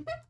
Ha ha ha!